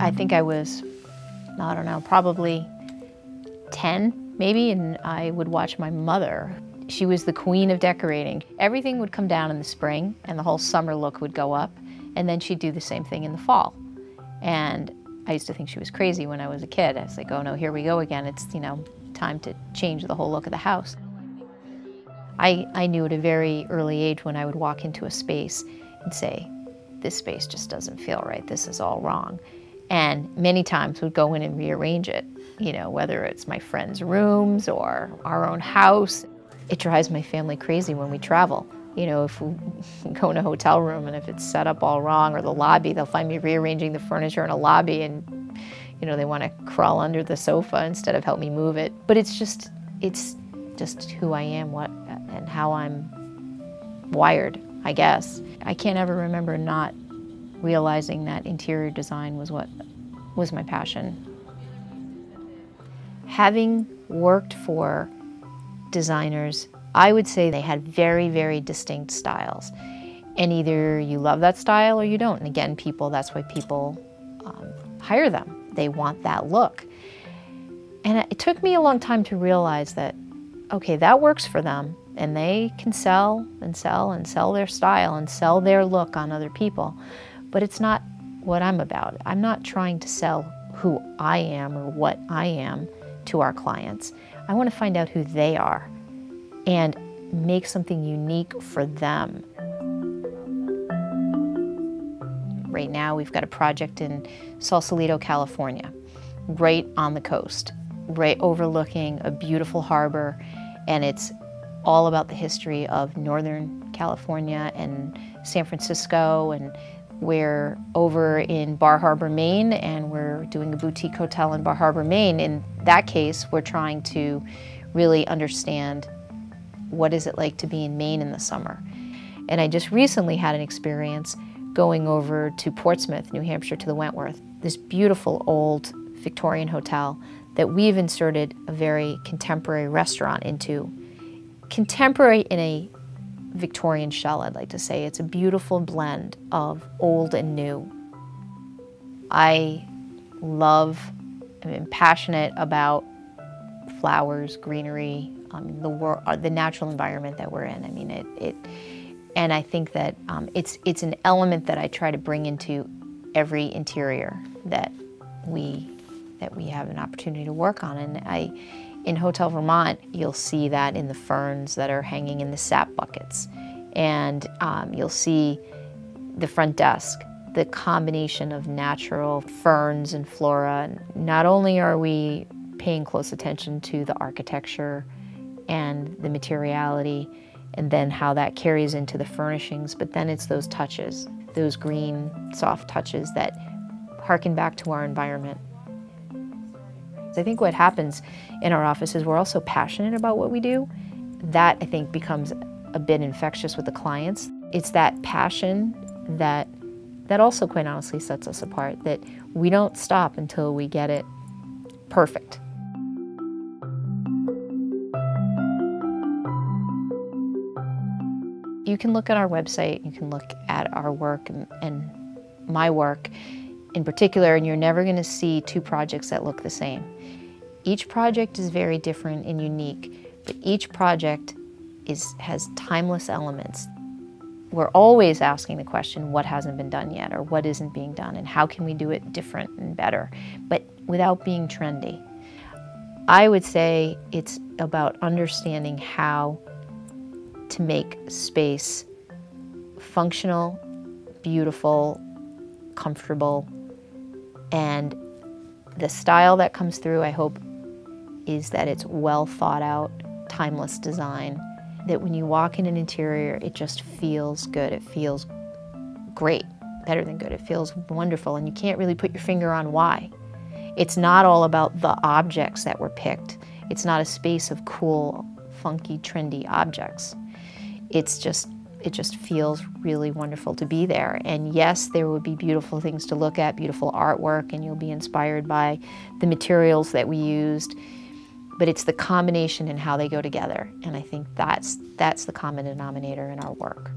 I think I was, I don't know, probably 10 maybe, and I would watch my mother. She was the queen of decorating. Everything would come down in the spring and the whole summer look would go up, and then she'd do the same thing in the fall. And I used to think she was crazy when I was a kid. I was like, oh no, here we go again. It's, you know, time to change the whole look of the house. I, I knew at a very early age when I would walk into a space and say, this space just doesn't feel right, this is all wrong and many times would go in and rearrange it, you know, whether it's my friends' rooms or our own house. It drives my family crazy when we travel. You know, if we go in a hotel room and if it's set up all wrong or the lobby, they'll find me rearranging the furniture in a lobby and, you know, they want to crawl under the sofa instead of help me move it. But it's just, it's just who I am, what, and how I'm wired, I guess. I can't ever remember not realizing that interior design was what was my passion. Having worked for designers, I would say they had very, very distinct styles. And either you love that style or you don't. And again, people, that's why people um, hire them. They want that look. And it took me a long time to realize that, okay, that works for them. And they can sell and sell and sell their style and sell their look on other people but it's not what I'm about. I'm not trying to sell who I am or what I am to our clients. I want to find out who they are and make something unique for them. Right now, we've got a project in Sausalito, California, right on the coast, right overlooking a beautiful harbor, and it's all about the history of Northern California and San Francisco and we're over in Bar Harbor, Maine, and we're doing a boutique hotel in Bar Harbor, Maine. In that case, we're trying to really understand what is it like to be in Maine in the summer. And I just recently had an experience going over to Portsmouth, New Hampshire, to the Wentworth, this beautiful old Victorian hotel that we've inserted a very contemporary restaurant into. Contemporary in a Victorian shell, I'd like to say. It's a beautiful blend of old and new. I love, I'm passionate about flowers, greenery, um, the, wor- uh, the natural environment that we're in. I mean, it, it and I think that um, it's, it's an element that I try to bring into every interior that we, that we have an opportunity to work on. And I, in Hotel Vermont, you'll see that in the ferns that are hanging in the sap buckets. And um, you'll see the front desk, the combination of natural ferns and flora. Not only are we paying close attention to the architecture and the materiality, and then how that carries into the furnishings, but then it's those touches, those green, soft touches that harken back to our environment. I think what happens in our office is we're also passionate about what we do. That, I think, becomes a bit infectious with the clients. It's that passion that, that also, quite honestly, sets us apart, that we don't stop until we get it perfect. You can look at our website, you can look at our work and, and my work, in particular, and you're never going to see two projects that look the same. Each project is very different and unique, but each project is, has timeless elements. We're always asking the question, what hasn't been done yet, or what isn't being done, and how can we do it different and better, but without being trendy. I would say it's about understanding how to make space functional, beautiful, comfortable, and the style that comes through, I hope, is that it's well thought out, timeless design. That when you walk in an interior, it just feels good. It feels great, better than good. It feels wonderful, and you can't really put your finger on why. It's not all about the objects that were picked. It's not a space of cool, funky, trendy objects. It's just it just feels really wonderful to be there. And yes, there would be beautiful things to look at, beautiful artwork, and you'll be inspired by the materials that we used. but it's the combination and how they go together. And I think that's, that's the common denominator in our work.